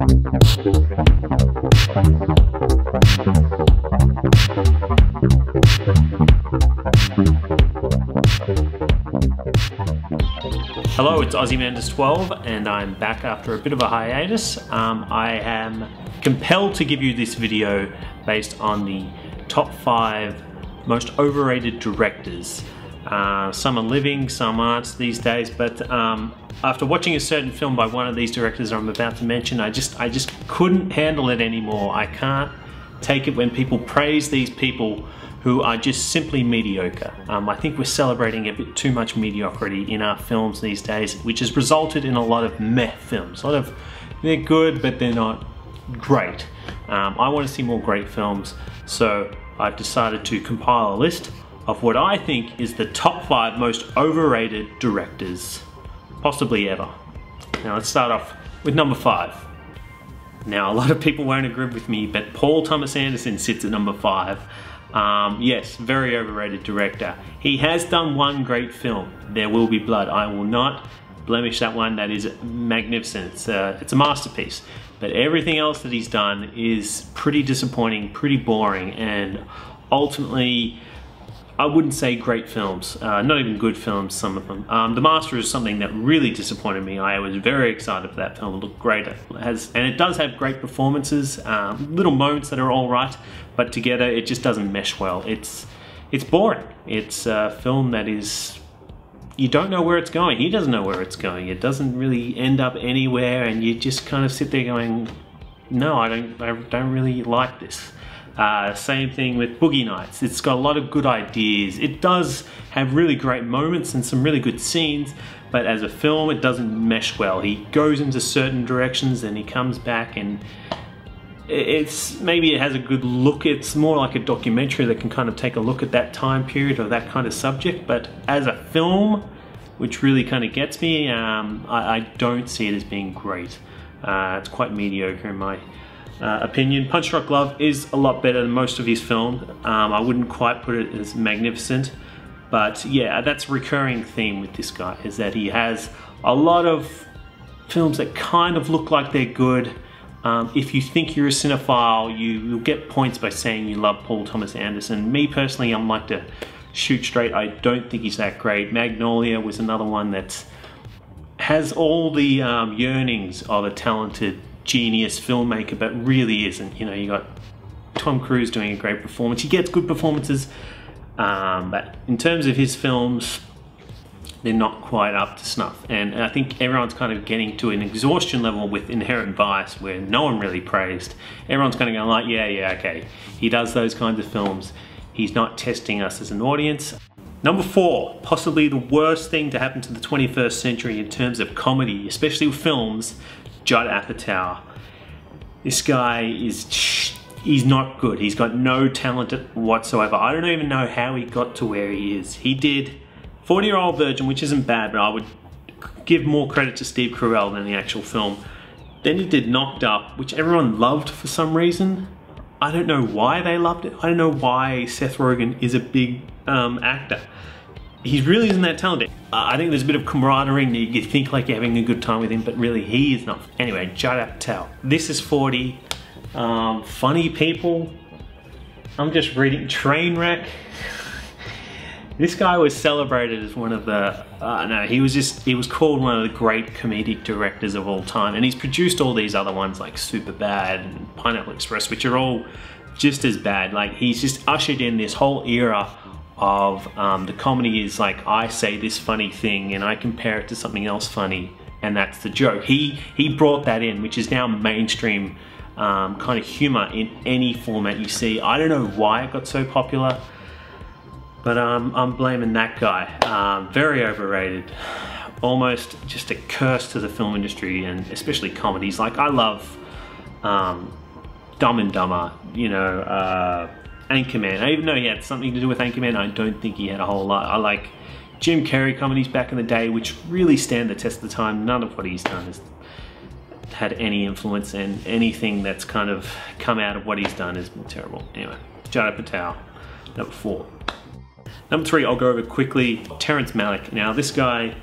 Hello, it's Ozymandias12 and I'm back after a bit of a hiatus. Um, I am compelled to give you this video based on the top 5 most overrated directors. Uh, some are living, some aren't these days, but um, after watching a certain film by one of these directors I'm about to mention, I just, I just couldn't handle it anymore. I can't take it when people praise these people who are just simply mediocre. Um, I think we're celebrating a bit too much mediocrity in our films these days, which has resulted in a lot of meh films. A lot of, they're good, but they're not great. Um, I want to see more great films, so I've decided to compile a list of what I think is the top five most overrated directors, possibly ever. Now let's start off with number five. Now a lot of people won't agree with me, but Paul Thomas Anderson sits at number five. Um, yes, very overrated director. He has done one great film, There Will Be Blood. I will not blemish that one. That is magnificent. It's a, it's a masterpiece. But everything else that he's done is pretty disappointing, pretty boring, and ultimately I wouldn't say great films, uh, not even good films, some of them. Um, the Master is something that really disappointed me. I was very excited for that film. It looked great. It has, and it does have great performances, um, little moments that are all right, but together it just doesn't mesh well. It's, it's boring. It's a film that is, you don't know where it's going. He doesn't know where it's going. It doesn't really end up anywhere, and you just kind of sit there going, no, I don't, I don't really like this. Uh, same thing with Boogie Nights. It's got a lot of good ideas. It does have really great moments and some really good scenes, but as a film, it doesn't mesh well. He goes into certain directions and he comes back and it's maybe it has a good look. It's more like a documentary that can kind of take a look at that time period or that kind of subject, but as a film, which really kind of gets me, um, I, I, don't see it as being great. Uh, it's quite mediocre in my uh, opinion. Punch-Drunk Love is a lot better than most of his films. Um, I wouldn't quite put it as magnificent, but yeah, that's a recurring theme with this guy, is that he has a lot of films that kind of look like they're good. Um, if you think you're a cinephile, you, will get points by saying you love Paul Thomas Anderson. Me personally, I'm like to shoot straight. I don't think he's that great. Magnolia was another one that has all the um, yearnings of a talented genius filmmaker, but really isn't. You know, you got Tom Cruise doing a great performance. He gets good performances, um, but in terms of his films, they're not quite up to snuff. And I think everyone's kind of getting to an exhaustion level with Inherent Vice, where no one really praised. Everyone's kind of going like, yeah, yeah, okay. He does those kinds of films. He's not testing us as an audience. Number four, possibly the worst thing to happen to the 21st century in terms of comedy, especially with films, Judd Apatow. This guy is, he's not good. He's got no talent whatsoever. I don't even know how he got to where he is. He did 40 Year Old Virgin, which isn't bad, but I would give more credit to Steve Carell than the actual film. Then he did Knocked Up, which everyone loved for some reason. I don't know why they loved it. I don't know why Seth Rogen is a big um, actor he really isn't that talented. Uh, I think there's a bit of camaraderie and you think like you're having a good time with him, but really he is not. Anyway, Judd Apatow. This is 40. Um, funny people. I'm just reading Trainwreck. This guy was celebrated as one of the, uh, no, he was just, he was called one of the great comedic directors of all time. And he's produced all these other ones like Superbad and Pineapple Express, which are all just as bad. Like he's just ushered in this whole era of um, the comedy is like I say this funny thing and I compare it to something else funny and that's the joke. He he brought that in, which is now mainstream um, kind of humor in any format you see. I don't know why it got so popular, but um, I'm blaming that guy. Um, very overrated. Almost just a curse to the film industry and especially comedies. Like I love um, Dumb and Dumber, you know, uh, Anchorman. I even know he had something to do with Anchorman. I don't think he had a whole lot. I like Jim Carrey comedies back in the day, which really stand the test of the time. None of what he's done has had any influence, and anything that's kind of come out of what he's done is terrible. Anyway, Judd Apatow, number four. Number three, I'll go over quickly. Terrence Malick. Now, this guy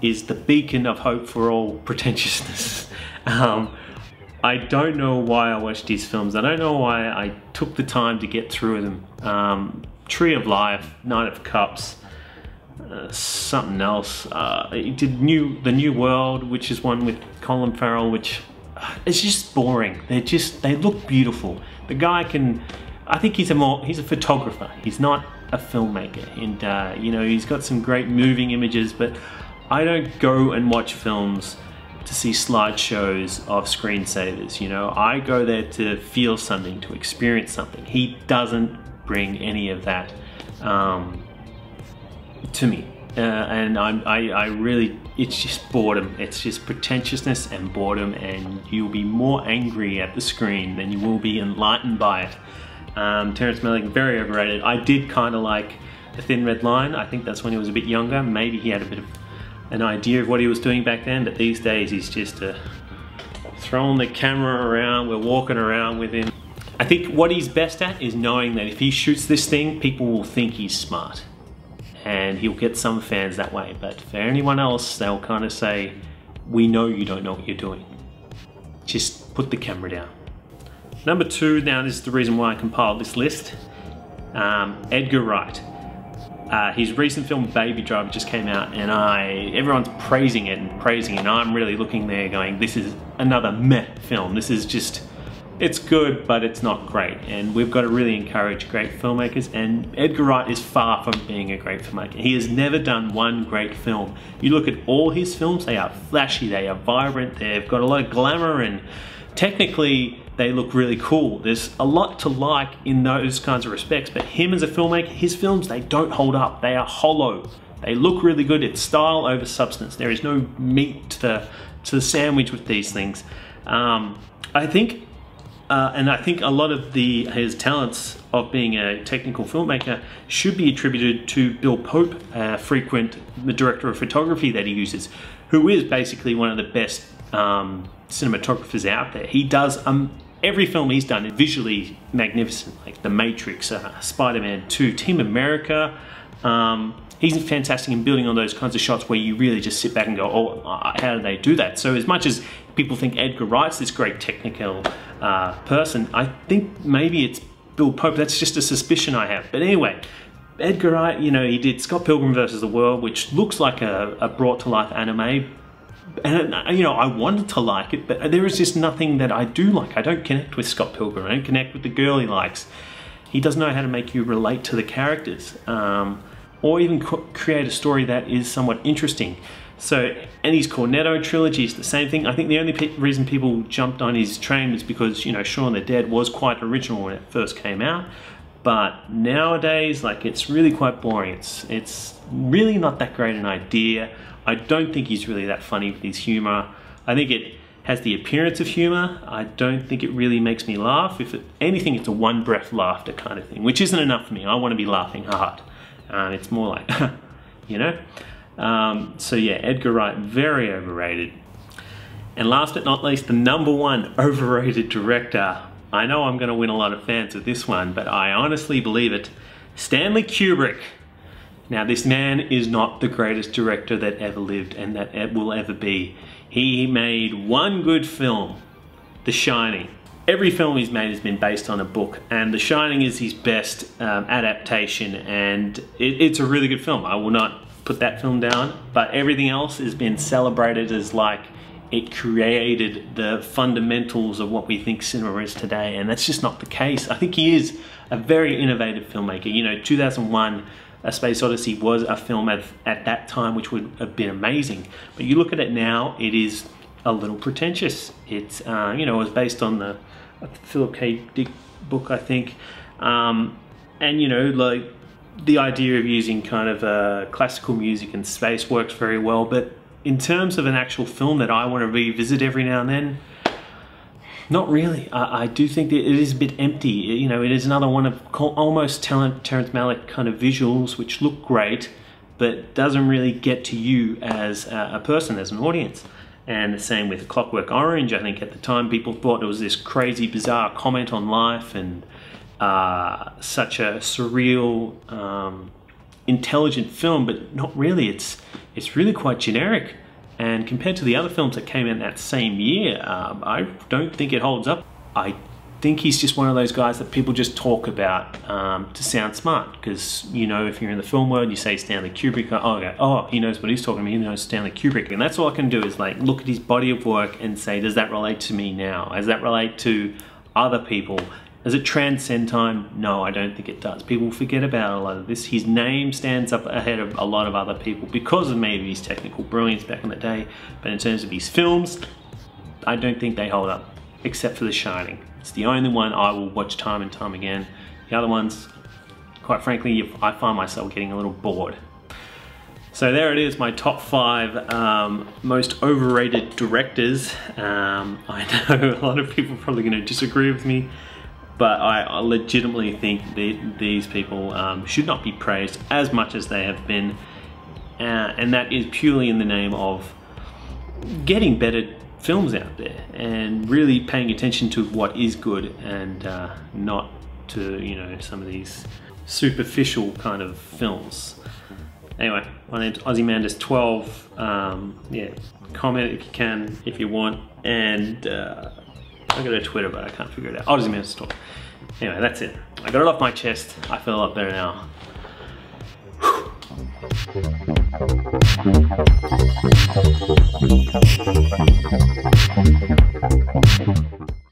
is the beacon of hope for all pretentiousness. Um, I, don't know why I watched these films. I don't know why I took the time to get through them. Um, Tree of Life, Knight of Cups, uh, something else. Uh, did new the New World, which is one with Colin Farrell, which uh, it's just boring. They just they look beautiful. The guy can. I think he's a more he's a photographer. He's not a filmmaker, and uh, you know he's got some great moving images. But I don't go and watch films to see slideshows of screensavers. You know, I go there to feel something, to experience something. He doesn't bring any of that um, to me. Uh, and I'm, I, I really, it's just boredom. It's just pretentiousness and boredom, and you'll be more angry at the screen than you will be enlightened by it. Um, Terrence Malick, very overrated. I did kind of like The Thin Red Line. I think that's when he was a bit younger. Maybe he had a bit of an idea of what he was doing back then, but these days he's just uh, throwing the camera around, we're walking around with him. I think what he's best at is knowing that if he shoots this thing, people will think he's smart. And he'll get some fans that way. But for anyone else, they'll kind of say, we know you don't know what you're doing. Just put the camera down. Number two, now this is the reason why I compiled this list. Um, Edgar Wright. Uh, his recent film Baby Driver just came out and I everyone's praising it and praising it and I'm really looking there going this is another meh film. This is just it's good but it's not great and we've got to really encourage great filmmakers and Edgar Wright is far from being a great filmmaker. He has never done one great film. You look at all his films, they are flashy, they are vibrant, they've got a lot of glamour and technically they look really cool. There's a lot to like in those kinds of respects, but him as a filmmaker, his films, they don't hold up. They are hollow. They look really good. It's style over substance. There is no meat to the, to the sandwich with these things. Um, I think, uh, and I think a lot of the his talents of being a technical filmmaker should be attributed to Bill Pope, a frequent the director of photography that he uses, who is basically one of the best um, cinematographers out there. He does um, every film he's done is visually magnificent, like The Matrix, uh, Spider-Man 2, Team America. Um, he's fantastic in building on those kinds of shots where you really just sit back and go, oh, uh, how do they do that? So as much as people think Edgar Wright's this great technical uh, person, I think maybe it's Bill Pope. That's just a suspicion I have. But anyway, Edgar Wright, you know, he did Scott Pilgrim versus the World, which looks like a, a brought to life anime, and you know, I wanted to like it, but there is just nothing that I do like. I don't connect with Scott Pilgrim. I don't connect with the girl he likes. He doesn't know how to make you relate to the characters, um, or even create a story that is somewhat interesting. So, and his Cornetto trilogy is the same thing. I think the only pe reason people jumped on his train was because you know Shaun the Dead was quite original when it first came out, but nowadays, like it's really quite boring. It's it's really not that great an idea. I don't think he's really that funny with his humor. I think it has the appearance of humor. I don't think it really makes me laugh. If it, anything, it's a one breath laughter kind of thing, which isn't enough for me. I want to be laughing hard. Um, it's more like, you know? Um, so yeah, Edgar Wright, very overrated. And last but not least, the number one overrated director. I know I'm going to win a lot of fans with this one, but I honestly believe it. Stanley Kubrick. Now, this man is not the greatest director that ever lived and that will ever be. He made one good film, The Shining. Every film he's made has been based on a book, and The Shining is his best um, adaptation, and it, it's a really good film. I will not put that film down, but everything else has been celebrated as like it created the fundamentals of what we think cinema is today, and that's just not the case. I think he is a very innovative filmmaker. You know, 2001 a Space Odyssey was a film at, at that time which would have been amazing. But you look at it now, it is a little pretentious. It's, uh, you know, it was based on the Philip K. Dick book, I think. Um, and, you know, like the idea of using kind of uh, classical music in space works very well. But in terms of an actual film that I want to revisit every now and then, not really. I, I, do think that it is a bit empty. You know, it is another one of almost talent Terrence Malick kind of visuals which look great, but doesn't really get to you as a, a person, as an audience. And the same with Clockwork Orange. I think at the time people thought it was this crazy, bizarre comment on life and uh, such a surreal, um, intelligent film, but not really. It's it's really quite generic. And compared to the other films that came out that same year, um, I don't think it holds up. I think he's just one of those guys that people just talk about um, to sound smart. Because, you know, if you're in the film world, you say Stanley Kubrick, oh, okay, oh, he knows what he's talking about, he knows Stanley Kubrick. And that's all I can do is like look at his body of work and say, does that relate to me now? Does that relate to other people? Does it transcend time? No, I don't think it does. People forget about a lot of this. His name stands up ahead of a lot of other people because of maybe his technical brilliance back in the day. But in terms of his films, I don't think they hold up, except for The Shining. It's the only one I will watch time and time again. The other ones, quite frankly, I find myself getting a little bored. So there it is, my top five um, most overrated directors. Um, I know a lot of people are probably going to disagree with me, but I, legitimately think that these people um, should not be praised as much as they have been. Uh, and that is purely in the name of getting better films out there and really paying attention to what is good and uh, not to, you know, some of these superficial kind of films. Anyway, my name's Ozymandias12. Um, yeah, comment if you can, if you want. And uh, I got a Twitter, but I can't figure it out. Ozymandias12. Anyway, that's it. I got it off my chest. I feel a lot better now. Whew.